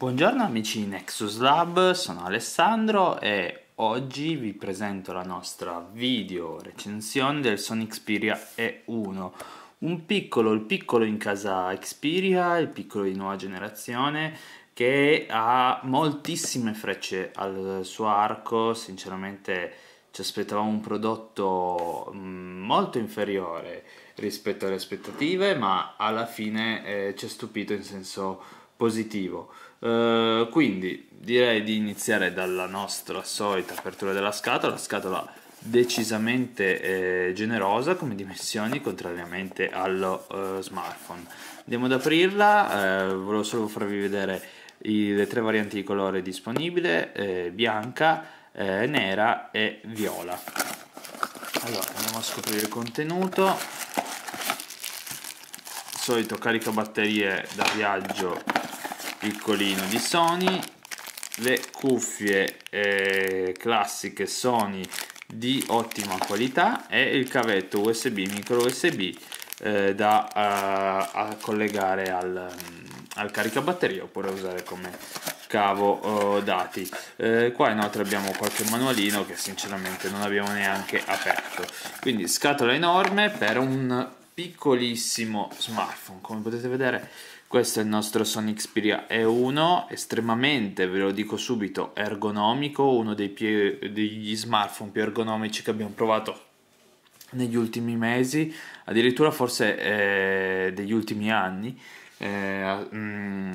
Buongiorno amici Nexus Lab, sono Alessandro e oggi vi presento la nostra video recensione del Sony Xperia E1 un piccolo, il piccolo in casa Xperia, il piccolo di nuova generazione che ha moltissime frecce al suo arco, sinceramente ci aspettavamo un prodotto mm, molto inferiore rispetto alle aspettative ma alla fine eh, ci ha stupito in senso positivo. Uh, quindi direi di iniziare dalla nostra solita apertura della scatola, la scatola decisamente eh, generosa come dimensioni contrariamente allo uh, smartphone. Andiamo ad aprirla, eh, volevo solo farvi vedere i, le tre varianti di colore disponibili, eh, bianca, eh, nera e viola. Allora andiamo a scoprire il contenuto, solito carica batterie da viaggio piccolino di Sony. Le cuffie eh, classiche Sony di ottima qualità. E il cavetto USB micro USB eh, da a collegare al, al caricabatteria oppure usare come cavo dati. Eh, qua inoltre abbiamo qualche manualino che sinceramente non abbiamo neanche aperto. Quindi scatola enorme per un piccolissimo smartphone. Come potete vedere questo è il nostro Sony Xperia E1, estremamente, ve lo dico subito, ergonomico, uno degli smartphone più ergonomici che abbiamo provato negli ultimi mesi, addirittura forse eh, degli ultimi anni, eh, mm,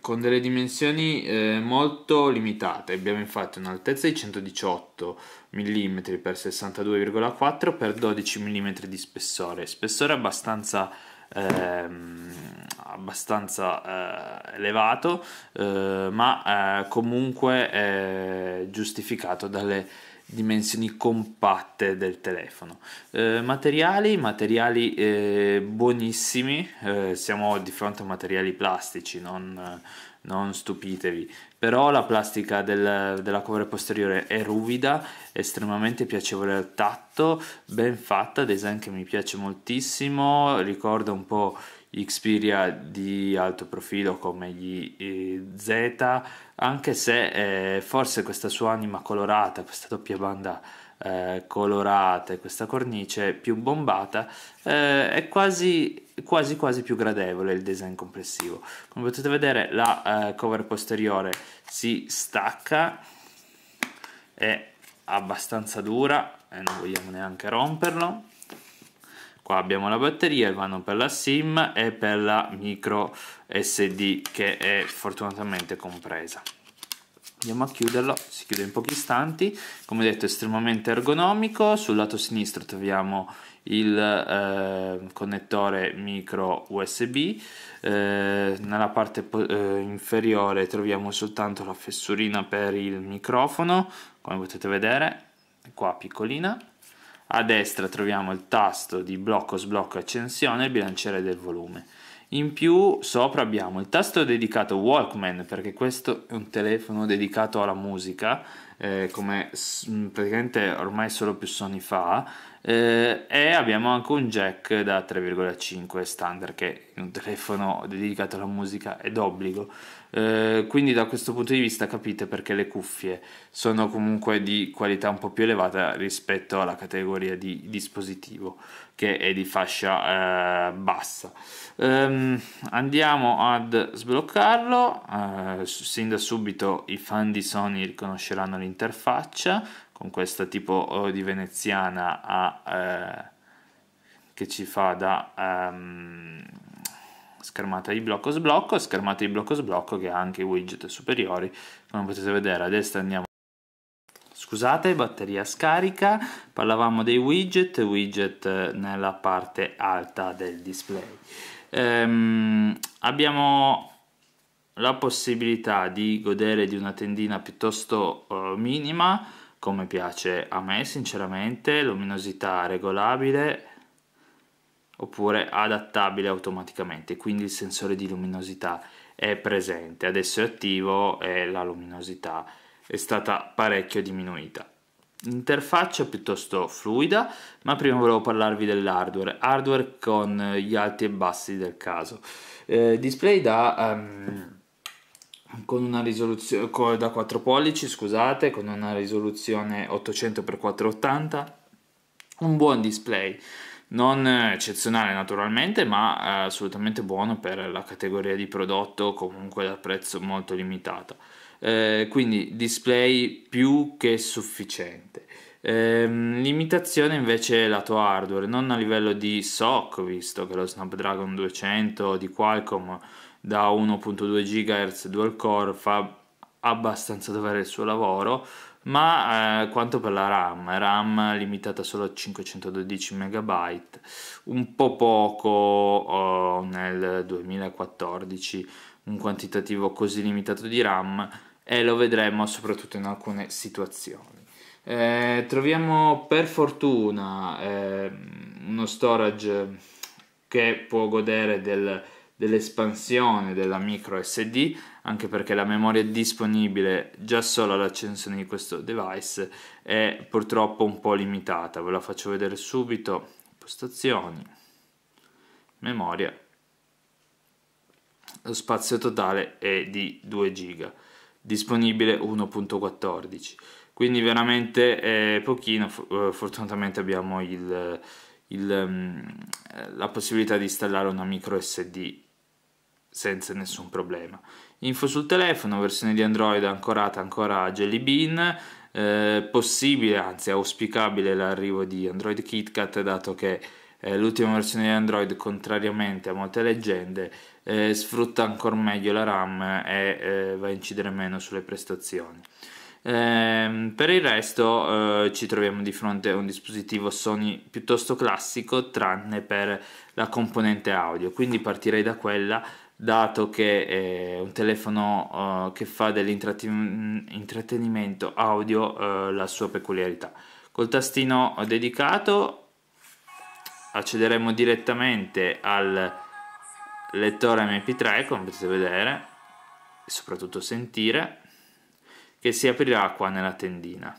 con delle dimensioni eh, molto limitate. Abbiamo infatti un'altezza di 118 mm x 62,4 x 12 mm di spessore, spessore abbastanza ehm, abbastanza eh, elevato, eh, ma eh, comunque giustificato dalle dimensioni compatte del telefono. Eh, materiali, materiali eh, buonissimi, siamo di fronte a materiali plastici, non, non stupitevi, però la plastica del, della cover posteriore è ruvida, estremamente piacevole al tatto, ben fatta, design che mi piace moltissimo, ricorda un po' Xperia di alto profilo come gli eh, Z, anche se eh, forse questa sua anima colorata, questa doppia banda eh, colorata e questa cornice più bombata eh, è quasi, quasi quasi più gradevole il design complessivo. Come potete vedere la eh, cover posteriore si stacca, è abbastanza dura e non vogliamo neanche romperlo qua abbiamo la batteria, vanno per la SIM e per la micro SD che è fortunatamente compresa. Andiamo a chiuderlo, si chiude in pochi istanti. Come detto estremamente ergonomico. Sul lato sinistro troviamo il eh, connettore micro USB eh, nella parte eh, inferiore troviamo soltanto la fessurina per il microfono come potete vedere qua piccolina a destra troviamo il tasto di blocco sblocco accensione e il bilanciere del volume. In più sopra abbiamo il tasto dedicato Walkman perché questo è un telefono dedicato alla musica eh, come praticamente ormai solo più Sony fa eh, e abbiamo anche un jack da 3,5 standard che in un telefono dedicato alla musica è d'obbligo eh, quindi da questo punto di vista capite perché le cuffie sono comunque di qualità un po' più elevata rispetto alla categoria di dispositivo che è di fascia eh, bassa. Um, andiamo ad sbloccarlo uh, sin da subito i fan di Sony riconosceranno l'interfaccia con questo tipo di veneziana a, eh, che ci fa da um, schermata di blocco sblocco schermata di blocco sblocco che ha anche i widget superiori. Come potete vedere a destra andiamo. Scusate batteria scarica. Parlavamo dei widget widget nella parte alta del display. Ehm, abbiamo la possibilità di godere di una tendina piuttosto uh, minima come piace a me sinceramente luminosità regolabile oppure adattabile automaticamente. Quindi il sensore di luminosità è presente adesso è attivo e la luminosità è stata parecchio diminuita. Interfaccia piuttosto fluida ma prima volevo parlarvi dell'hardware. Hardware con gli alti e bassi del caso. Eh, display da um, con una risoluzione da 4 pollici, scusate, con una risoluzione 800x480, un buon display, non eccezionale naturalmente, ma assolutamente buono per la categoria di prodotto, comunque da prezzo molto limitato. Eh, quindi display più che sufficiente. Eh, limitazione invece lato hardware, non a livello di SOC, visto che lo Snapdragon 200 di Qualcomm da 1.2 GHz dual core fa abbastanza dovere il suo lavoro, ma eh, quanto per la RAM, RAM limitata solo a 512 MB, un po' poco oh, nel 2014, un quantitativo così limitato di RAM e lo vedremo soprattutto in alcune situazioni. Eh, troviamo per fortuna eh, uno storage che può godere del dell'espansione della micro SD anche perché la memoria disponibile già solo all'accensione di questo device è purtroppo un po' limitata. Ve la faccio vedere subito. Impostazioni. Memoria. Lo spazio totale è di 2 giga. Disponibile 1.14 quindi veramente è pochino eh, fortunatamente abbiamo il, il, mm, la possibilità di installare una micro SD senza nessun problema. Info sul telefono, versione di Android ancorata ancora a Jelly Bean, eh, possibile, anzi auspicabile l'arrivo di Android KitKat dato che eh, l'ultima versione di Android, contrariamente a molte leggende, eh, sfrutta ancora meglio la RAM e eh, va a incidere meno sulle prestazioni. Eh, per il resto eh, ci troviamo di fronte a un dispositivo Sony piuttosto classico tranne per la componente audio, quindi partirei da quella dato che è un telefono uh, che fa dell'intrattenimento audio uh, la sua peculiarità. Col tastino dedicato accederemo direttamente al lettore MP3, come potete vedere, e soprattutto sentire, che si aprirà qua nella tendina.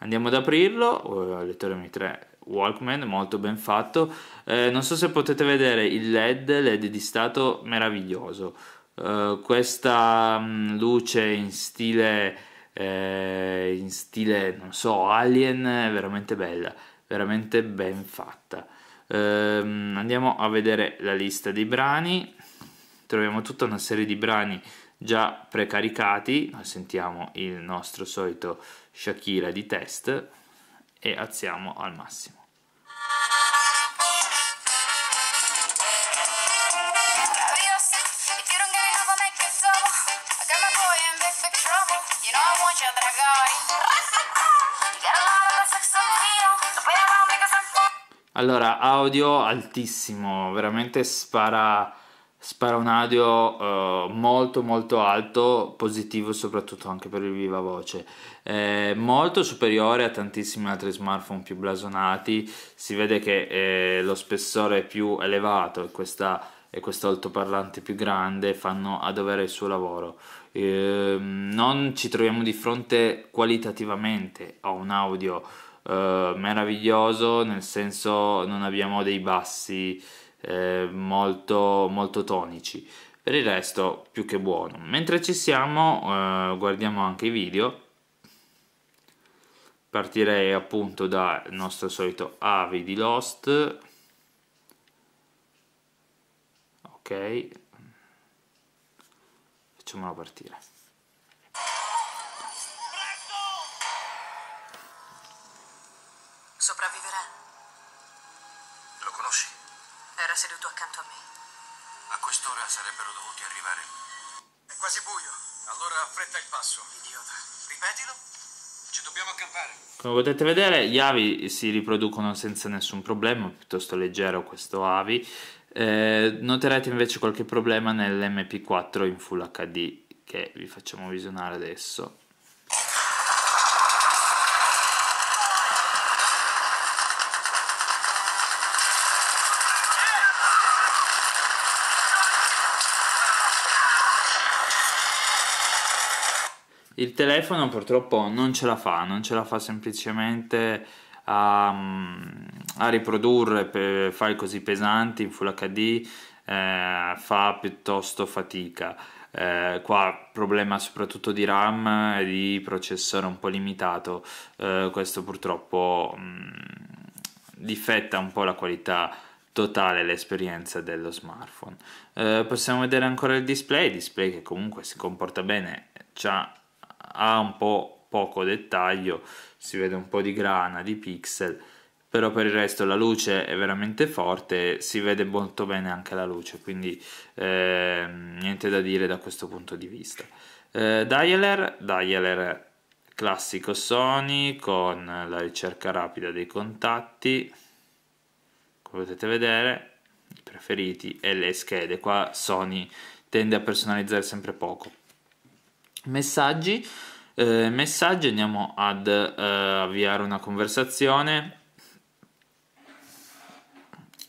Andiamo ad aprirlo, il lettore MP3 Walkman molto ben fatto. Eh, non so se potete vedere il led led di stato meraviglioso. Uh, questa um, luce in stile eh, in stile non so alien è veramente bella veramente ben fatta. Uh, andiamo a vedere la lista dei brani. Troviamo tutta una serie di brani già precaricati. Sentiamo il nostro solito Shakira di test e alziamo al massimo Allora, audio altissimo, veramente spara, spara un audio uh, molto molto alto, positivo soprattutto anche per il viva voce, eh, molto superiore a tantissimi altri smartphone più blasonati, si vede che eh, lo spessore è più elevato e questa e questo altoparlante più grande fanno a dovere il suo lavoro. Eh, non ci troviamo di fronte qualitativamente a un audio eh, meraviglioso, nel senso non abbiamo dei bassi eh, molto, molto tonici. Per il resto più che buono. Mentre ci siamo eh, guardiamo anche i video. Partirei appunto dal nostro solito Avi di Lost. Ok. Facciamolo partire. Come potete vedere gli avi si riproducono senza nessun problema, piuttosto leggero questo avi. Eh, noterete invece qualche problema nell'MP4 in Full HD che vi facciamo visionare adesso. Il telefono purtroppo non ce la fa, non ce la fa semplicemente a, a riprodurre file così pesanti in Full HD, eh, fa piuttosto fatica. eh, qua problema soprattutto di RAM e di processore un po' limitato, eh, questo purtroppo mh, mm, difetta un po' la qualità totale l'esperienza dello smartphone. Eh, possiamo vedere ancora il display, display che comunque si comporta bene, ha un po' poco dettaglio, si vede un po' di grana, di pixel, però per il resto la luce è veramente forte, si vede molto bene anche la luce, quindi eh, niente da dire da questo punto di vista. Eh, dialer, dialer classico Sony con la ricerca rapida dei contatti, come potete vedere, i preferiti e le schede, qua Sony tende a personalizzare sempre poco. Messaggi, eh, messaggi andiamo ad eh, avviare una conversazione.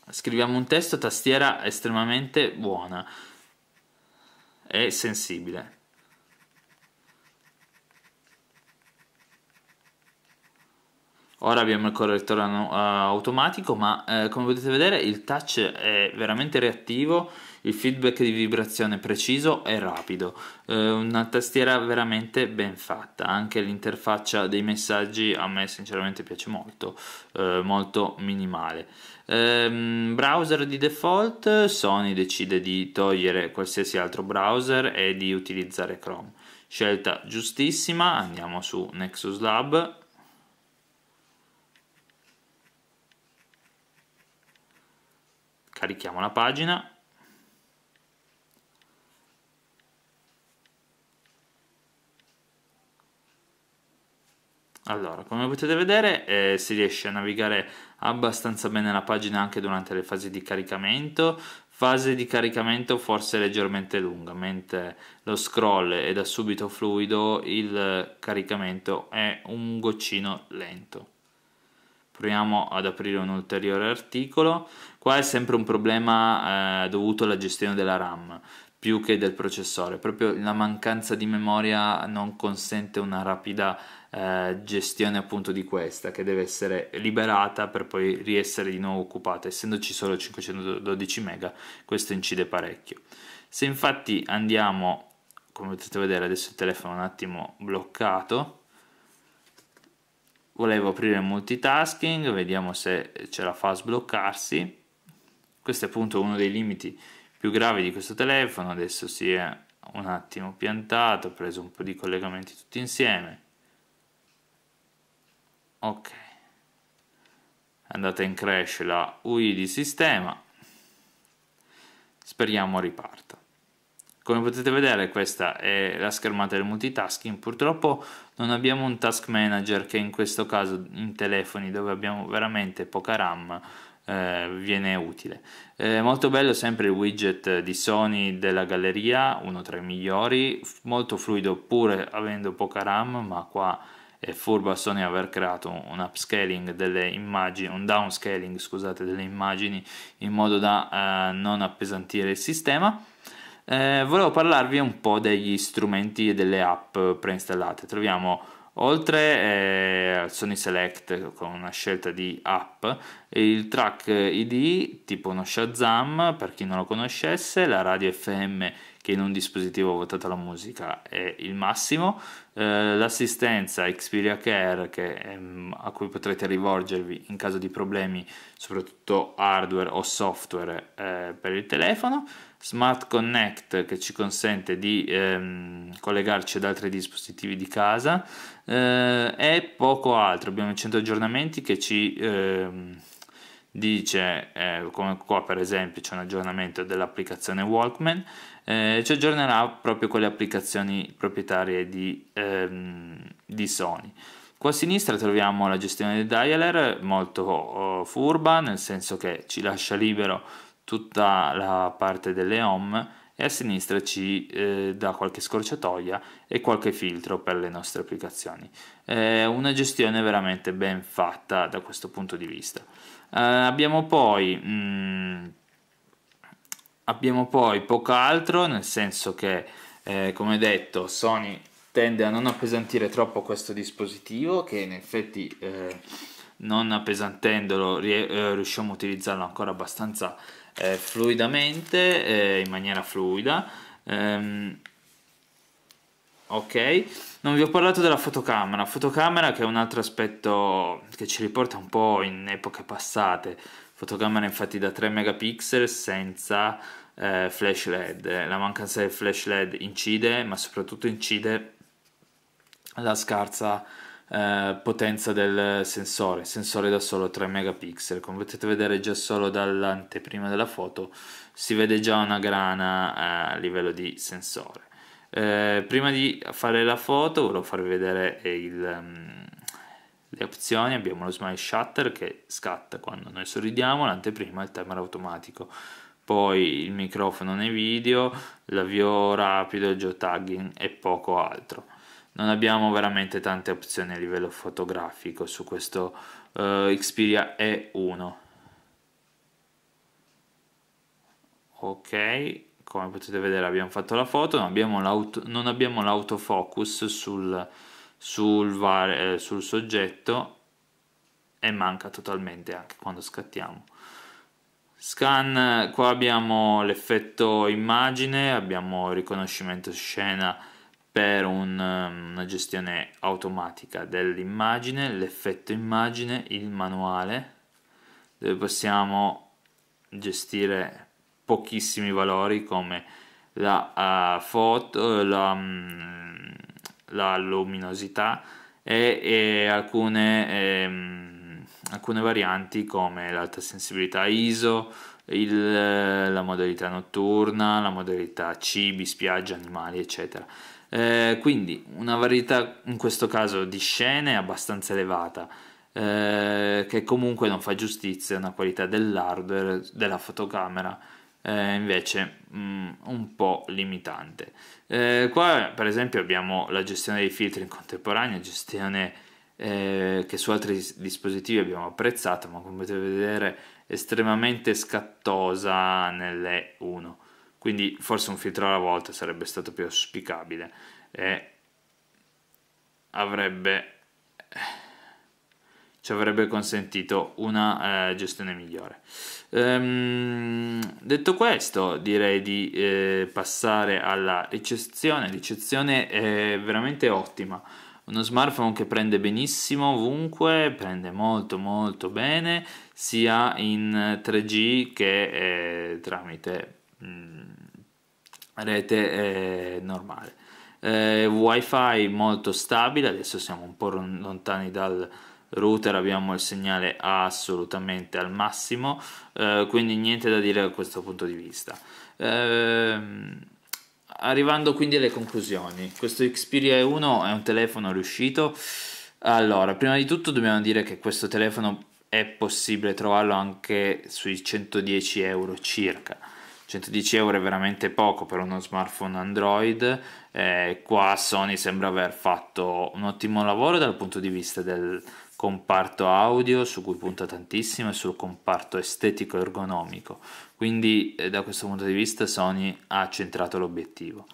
Scriviamo un testo, tastiera estremamente buona e sensibile. Ora abbiamo il correttore automatico, ma eh, come potete vedere il touch è veramente reattivo, il feedback di vibrazione preciso e rapido, eh, una tastiera veramente ben fatta, anche l'interfaccia dei messaggi a me sinceramente piace molto, eh, molto minimale. Ehm, browser di default, Sony decide di togliere qualsiasi altro browser e di utilizzare Chrome. Scelta giustissima, andiamo su Nexus Lab carichiamo la pagina allora come potete vedere eh, si riesce a navigare abbastanza bene la pagina anche durante le fasi di caricamento. Fase di caricamento forse leggermente lunga mentre lo scroll è da subito fluido il caricamento è un goccino lento. Proviamo ad aprire un ulteriore articolo. Qua è sempre un problema eh, dovuto alla gestione della RAM più che del processore. Proprio la mancanza di memoria non consente una rapida eh, gestione appunto di questa che deve essere liberata per poi riessere di nuovo occupata essendoci solo 512 MB questo incide parecchio se infatti andiamo come potete vedere adesso il telefono è un attimo bloccato volevo aprire il multitasking, vediamo se ce la fa a sbloccarsi. Questo è appunto uno dei limiti più gravi di questo telefono, adesso si è un attimo piantato, ho preso un po' di collegamenti tutti insieme. Ok, è andata in crash la UI di sistema, speriamo riparta. Come potete vedere questa è la schermata del multitasking, purtroppo non abbiamo un task manager che in questo caso in telefoni dove abbiamo veramente poca RAM eh, viene utile. Eh, molto bello sempre il widget di Sony della galleria, uno tra i migliori, molto fluido pure avendo poca RAM, ma qua è furba Sony aver creato un upscaling delle immagini, un downscaling scusate delle immagini in modo da eh, non appesantire il sistema eh, volevo parlarvi un po' degli strumenti e delle app preinstallate. Troviamo oltre eh, al Sony Select con una scelta di app, il track ID tipo uno Shazam per chi non lo conoscesse, la radio FM che in un dispositivo votato alla musica è il massimo, eh, l'assistenza Xperia Care che, ehm, a cui potrete rivolgervi in caso di problemi soprattutto hardware o software eh, per il telefono, Smart Connect che ci consente di ehm, collegarci ad altri dispositivi di casa. Eh, e poco altro. Abbiamo i 100 aggiornamenti che ci ehm, dice, eh, come qua per esempio c'è un aggiornamento dell'applicazione Walkman, eh, ci aggiornerà proprio con le applicazioni proprietarie di, ehm, di Sony. Qua a sinistra troviamo la gestione del dialer molto oh, furba, nel senso che ci lascia libero tutta la parte delle home e a sinistra ci eh, dà qualche scorciatoia e qualche filtro per le nostre applicazioni. È una gestione veramente ben fatta da questo punto di vista. Eh, abbiamo poi mh, mm, abbiamo poi poco altro, nel senso che eh, come detto Sony tende a non appesantire troppo questo dispositivo che in effetti eh, non appesantendolo eh, riusciamo a utilizzarlo ancora abbastanza eh, fluidamente, eh, in maniera fluida. Ehm, ok. Non vi ho parlato della fotocamera. Fotocamera che è un altro aspetto che ci riporta un po' in epoche passate. Fotocamera infatti da 3 megapixel senza eh, flash led. La mancanza del flash led incide ma soprattutto incide la scarsa eh, potenza del sensore sensore da solo 3 megapixel. Come potete vedere già solo dall'anteprima della foto si vede già una grana eh, a livello di sensore. Eh, prima di fare la foto volevo farvi vedere il, um, le opzioni. Abbiamo lo smile shutter che scatta quando noi sorridiamo l'anteprima il timer automatico poi il microfono nei video l'avvio rapido il geotagging e poco altro. Non abbiamo veramente tante opzioni a livello fotografico su questo uh, Xperia E1 ok come potete vedere abbiamo fatto la foto non abbiamo, l'autofocus sul, sul, var, eh, sul soggetto e manca totalmente anche quando scattiamo scan qua abbiamo l'effetto immagine abbiamo riconoscimento scena per un, una gestione automatica dell'immagine l'effetto immagine il manuale dove possiamo gestire pochissimi valori come la uh, foto, la, um, la luminosità e, e alcune, ehm, alcune, varianti come l'alta sensibilità ISO, il, la modalità notturna, la modalità cibi, spiaggia, animali, eccetera. Eh, quindi una varietà in questo caso di scene abbastanza elevata. Eh, che comunque non fa giustizia a una qualità dell'hardware della fotocamera eh, invece mh, mm, un po' limitante. Eh, qua per esempio abbiamo la gestione dei filtri in contemporanea, gestione eh, che su altri dispositivi abbiamo apprezzato, ma come potete vedere estremamente scattosa nelle 1. Quindi forse un filtro alla volta sarebbe stato più auspicabile e avrebbe ci avrebbe consentito una eh, gestione migliore. Ehm, detto questo, direi di eh, passare alla ricezione. Ricezione è veramente ottima. Uno smartphone che prende benissimo ovunque, prende molto molto bene, sia in 3G che eh, tramite mh, mm, rete eh, normale. Eh, Wi-Fi molto stabile, adesso siamo un po' lontani dal router abbiamo il segnale assolutamente al massimo eh, quindi niente da dire da questo punto di vista eh, arrivando quindi alle conclusioni. Questo Xperia 1 è un telefono riuscito. Allora prima di tutto dobbiamo dire che questo telefono è possibile trovarlo anche sui 110 euro circa. 110 euro è veramente poco per uno smartphone Android eh, qua Sony sembra aver fatto un ottimo lavoro dal punto di vista del comparto audio su cui punta tantissimo e sul comparto estetico e ergonomico. Quindi eh, da questo punto di vista Sony ha centrato l'obiettivo.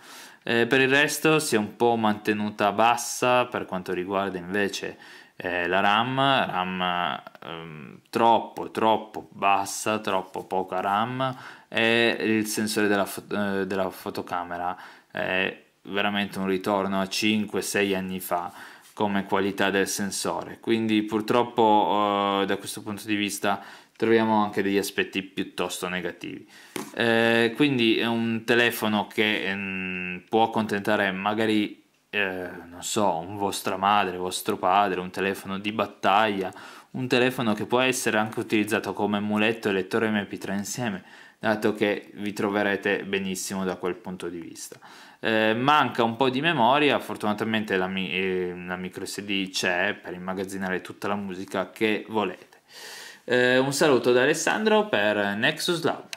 Eh, per il resto si è un po' mantenuta bassa per quanto riguarda invece eh, la RAM. RAM ehm, troppo troppo bassa troppo poca RAM e il sensore della, fo- eh, della fotocamera è veramente un ritorno a 5-6 anni fa come qualità del sensore. Quindi purtroppo eh, da questo punto di vista troviamo anche degli aspetti piuttosto negativi. Eh, quindi è un telefono che ehm, può accontentare magari eh, non so, un vostra madre, vostro padre, un telefono di battaglia, un telefono che può essere anche utilizzato come muletto e lettore MP3 insieme, dato che vi troverete benissimo da quel punto di vista. Eh, manca un po' di memoria, fortunatamente la, eh, la micro SD c'è per immagazzinare tutta la musica che volete. Eh, un saluto da Alessandro per Nexus Lab.